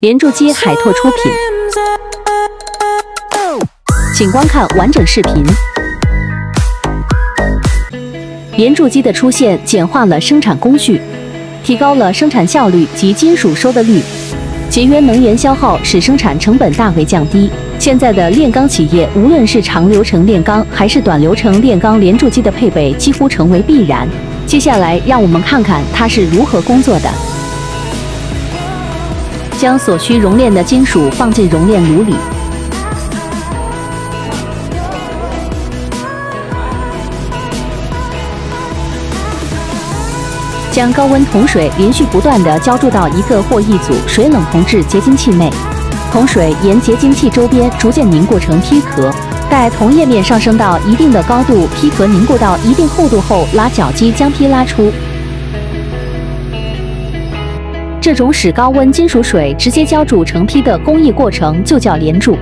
连铸机海拓出品，请观看完整视频。连铸机的出现简化了生产工序，提高了生产效率及金属收的率，节约能源消耗，使生产成本大为降低。现在的炼钢企业，无论是长流程炼钢还是短流程炼钢，连铸机的配备几乎成为必然。接下来，让我们看看它是如何工作的。将所需熔炼的金属放进熔炼炉里，将高温铜水连续不断地浇注到一个或一组水冷铜质结晶器内。铜水沿结晶器周边逐渐凝固成坯壳，待铜液面上升到一定的高度，坯壳凝固到一定厚度后，拉绞机将坯拉出。这种使高温金属水直接浇铸成坯的工艺过程就叫连铸。